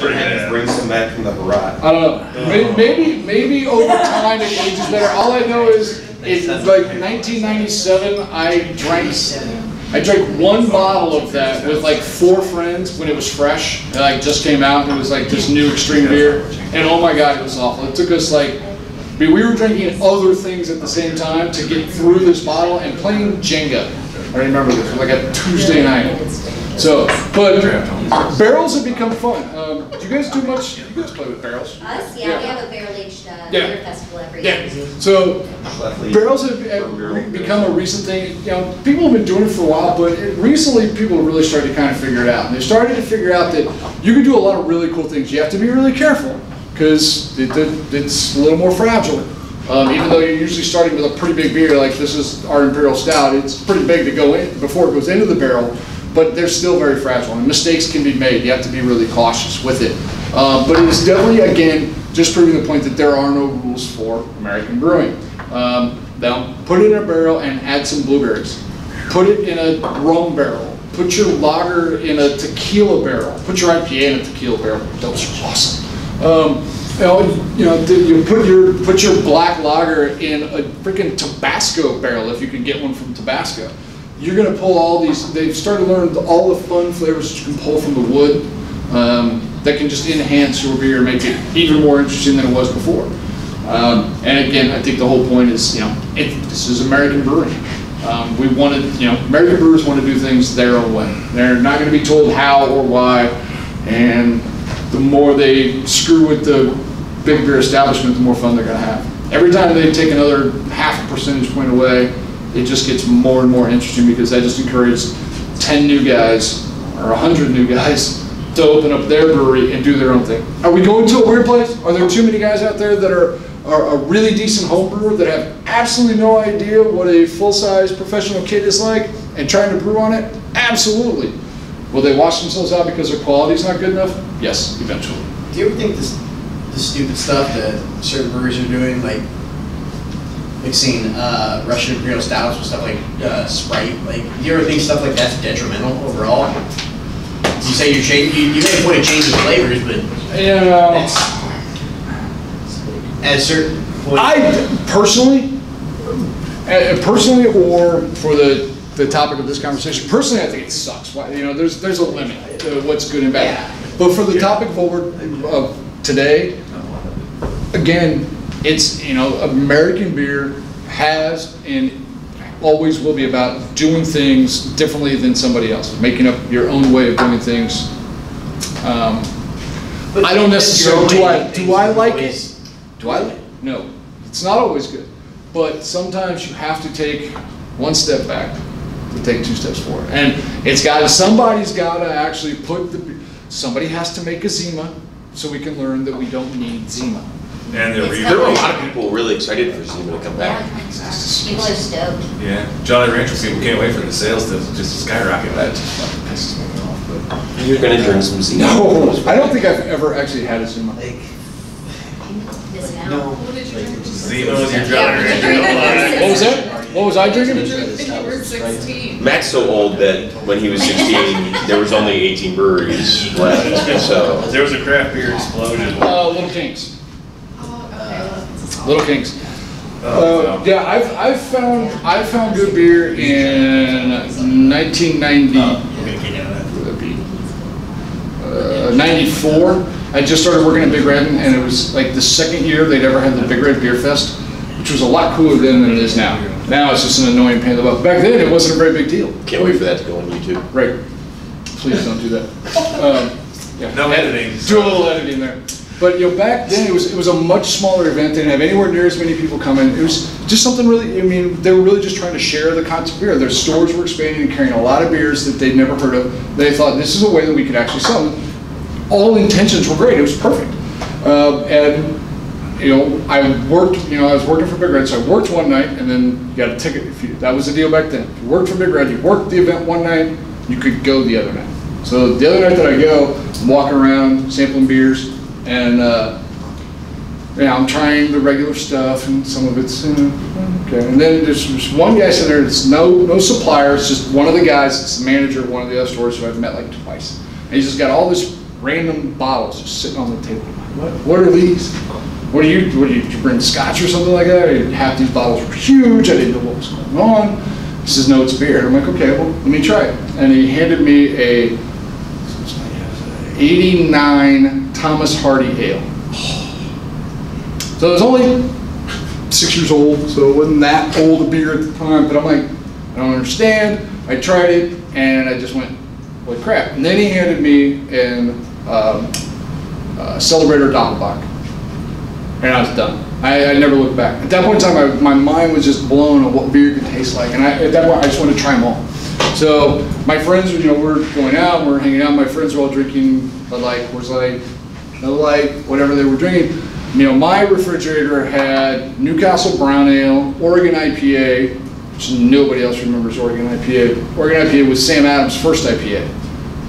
pretty had bad. to bring some back from the Barat. I don't know. May- oh. Maybe, maybe over time it ages better. All I know is, it's like 1997, I drank, I drank one bottle of that with like four friends when it was fresh. It like just came out and it was like this new extreme beer. And oh my God, it was awful. It took us like, I mean, we were drinking other things at the same time to get through this bottle and playing Jenga. I remember this, like a Tuesday night. So, but barrels have become fun. Um, do you guys do much? You guys play with barrels? Us, yeah, we have a barrel aged uh, Yeah. beer festival every Yeah. year. So barrels have have become a recent thing. You know, people have been doing it for a while, but it, recently people have really started to kind of figure it out. And they started to figure out that you can do a lot of really cool things. You have to be really careful because it, it- it's a little more fragile. Um, even though you're usually starting with a pretty big beer, like this is our Imperial Stout, it's pretty big to go in before it goes into the barrel, but they're still very fragile and mistakes can be made. You have to be really cautious with it. Um, but it is definitely, again, just proving the point that there are no rules for American brewing. Um, now, put it in a barrel and add some blueberries. Put it in a rum barrel. Put your lager in a tequila barrel. Put your IPA in a tequila barrel. Those are awesome. Um, you know, you know, you put your put your black lager in a freaking Tabasco barrel if you can get one from Tabasco. You're gonna pull all these. They've started to learn all the fun flavors that you can pull from the wood um, that can just enhance your beer, and make it even more interesting than it was before. Um, and again, I think the whole point is, you know, it, this is American brewing. Um, we wanted, you know, American brewers want to do things their own way. They're not going to be told how or why. And the more they screw with the big beer establishment, the more fun they're going to have. Every time they take another half a percentage point away, it just gets more and more interesting because that just encourages 10 new guys or 100 new guys to open up their brewery and do their own thing. Are we going to a weird place? Are there too many guys out there that are, are a really decent home brewer that have absolutely no idea what a full-size professional kit is like and trying to brew on it? Absolutely. Will they wash themselves out because their quality's not good enough? Yes, eventually. Do you ever think this, the stupid stuff that certain breweries are doing, like mixing uh, Russian Imperial stouts with stuff like uh, Sprite? Like, do you ever think stuff like that's detrimental overall? You say you're changing, you, you make a point of changing flavors, but Yeah. it's at a certain point. I personally, uh, personally, or for the, the topic of this conversation, personally, I think it sucks. Why, you know, there's there's a limit to what's good and bad. Yeah. But for the topic forward of today, again, it's you know, American beer has and always will be about doing things differently than somebody else, making up your own way of doing things. Um, But I don't necessarily, do I, do I like it? Do I? No, it's not always good. But sometimes you have to take one step back to take two steps forward. And it's got, to, somebody's got to actually put the, somebody has to make a Zima so we can learn that we don't need Zima. And they're re- There were a lot of people really excited for Zima to come back. Yeah, back. people are stoked. Yeah, Jolly Rancher people can't wait for the sales to just skyrocket. That just fucking pisses me off, but. You're gonna drink some Zima. No, I don't think I've ever actually had a Zima. Like, This now. no. Zima with your Jolly Yeah, Rancher. we're don't lie. What was that? What was I drinking? You were sixteen. Matt's so old that when he was 16, there was only 18 breweries left, so. There was a craft beer explosion. Uh, Little Kings. Okay. Little Kings. Uh, yeah, I've, I've found I've found good beer in 1990. We're gonna get out of would it be? Uh, 94. I just started working at Big Red, and it was like the second year they'd ever had the Big Red Beer Fest, which was a lot cooler then than it is now. Now it's just an annoying pain in the butt. Back then, it wasn't a very big deal. Can't wait for that to go on YouTube. Right. Please don't do that. Um, yeah. No editing. Do a little editing there. But you know, back then it was it was a much smaller event. They didn't have anywhere near as many people coming. It was just something really. I mean, they were really just trying to share the concept of beer. Their stores were expanding and carrying a lot of beers that they'd never heard of. They thought this is a way that we could actually sell them. All intentions were great. It was perfect. Uh, and you know, I worked. You know, I was working for Big Red, so I worked one night, and then got a ticket. If you, that was the deal back then. If you worked for Big Red, you worked the event one night, you could go the other night. So the other night that I go, I'm walking around sampling beers, and uh, yeah, I'm trying the regular stuff, and some of it's uh, okay. And then there's just one guy sitting there. It's no no supplier. It's just one of the guys. It's the manager of one of the other stores who I've met like twice. And he's just got all this random bottles just sitting on the table. What, what are these? What do you, what do you, you bring scotch or something like that? And Half these bottles were huge, I didn't know what was going on. He says, no, it's beer. I'm like, okay, well, let me try it. And he handed me a 89 Thomas Hardy Ale. So I was only six years old, so it wasn't that old a beer at the time, but I'm like, I don't understand. I tried it and I just went, holy crap. And then he handed me an um, uh, Celebrator Doppelbock. And I was done. I, I never looked back. At that point in time, I, my mind was just blown on what beer could taste like. And I, at that point, I just wanted to try them all. So my friends, you know, we're going out, we're hanging out. My friends were all drinking Bud Light, Coors Light, Light, whatever they were drinking. You know, my refrigerator had Newcastle Brown Ale, Oregon IPA, which nobody else remembers Oregon IPA. Oregon IPA was Sam Adams' first IPA,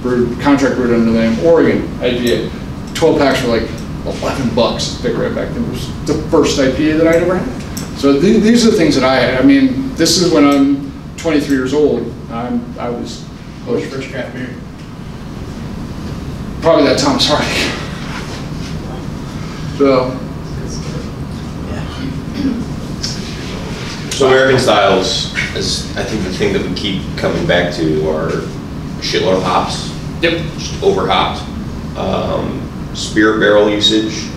brewed, contract brewed under the name Oregon IPA. 12 packs were like 11 bucks. Pick right back then. It was the first IPA that I'd ever had. So th- these are the things that I had. I mean, this is when I'm 23 years old. I'm, I was What was your first craft beer? probably that Thomas Hardy. So, So American styles is, I think, the thing that we keep coming back to are shitload of hops, yep. just over hopped, um, spirit barrel usage,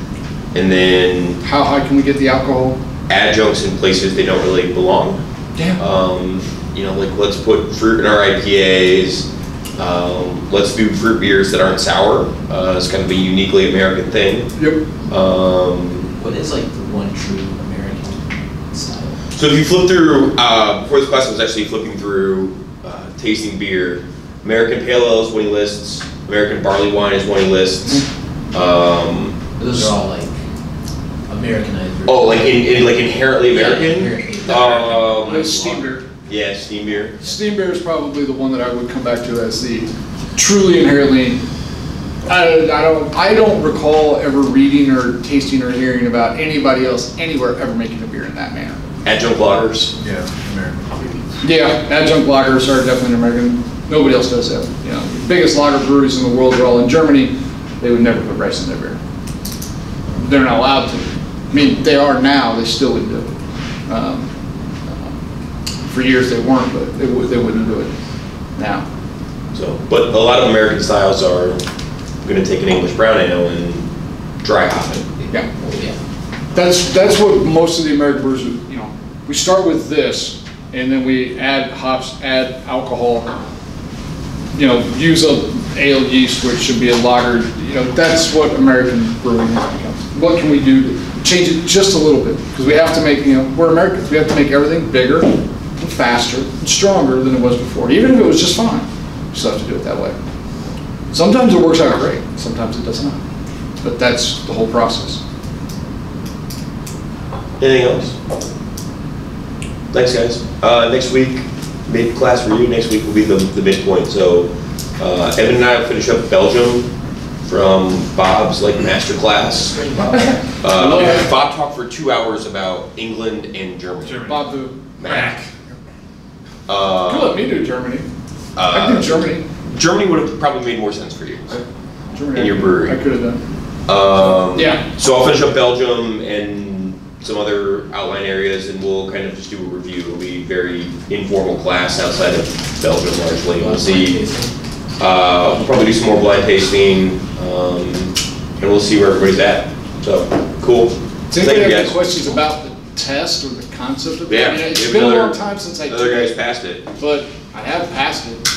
and then How high can we get the alcohol? adjuncts in places they don't really belong. Yeah. Um, you know, like let's put fruit in our IPAs. Um, let's do fruit beers that aren't sour. Uh, it's kind of a uniquely American thing. Yep. Um, What is like the one true American style? So if you flip through, uh, before this class, I was actually flipping through uh, tasting beer. American Pale Ale is winning lists. American Barley Wine is winning lists. Um, Those are all like Americanized. versions. oh, like in, in like inherently Yeah, American. American. Um, It's steam beer. Yeah, steam beer. Steam beer is probably the one that I would come back to as the truly inherently. I, I don't I don't recall ever reading or tasting or hearing about anybody else anywhere ever making a beer in that manner. Adjunct lagers. Yeah, American. Yeah, adjunct lagers are definitely American. Nobody else does that. You know, the biggest lager breweries in the world are all in Germany. They would never put rice in their beer. They're not allowed to. I mean, they are now. They still would do it. Um, for years they weren't, but they, would, they wouldn't do it now. So, but a lot of American styles are going to take an English brown ale and dry hop it. Yeah. Yeah. That's, that's what most of the American brewers, you know, we start with this, and then we add hops, add alcohol, you know, use a ale yeast, which should be a lager, you know, that's what American brewing has become. What can we do to change it just a little bit? Because we have to make, you know, we're Americans, we have to make everything bigger and faster and stronger than it was before, even if it was just fine. You still have to do it that way. Sometimes it works out great, sometimes it does not. But that's the whole process. Anything else? Thanks, guys. Uh, next week, mid-class review, next week will be the, the midpoint, so, uh, Evan and I will finish up Belgium from Bob's, like, master class. Uh, Bob talked for two hours about England and Germany. Germany. Bob the Mac. You Uh, let me do Germany. I uh, do Germany. Germany would have probably made more sense for you. Germany. in your brewery. I could have done. Um, Yeah. So I'll finish up Belgium and some other outline areas, and we'll kind of just do a review. It'll be very informal class outside of Belgium largely. We'll see. Uh, we'll probably do some more blind tasting, um, and we'll see where everybody's at. So, cool. Does Thank anybody you, have any questions about the test or the concept of it? Yeah. It's been a long time since I Other guys it, passed it. but I have passed it.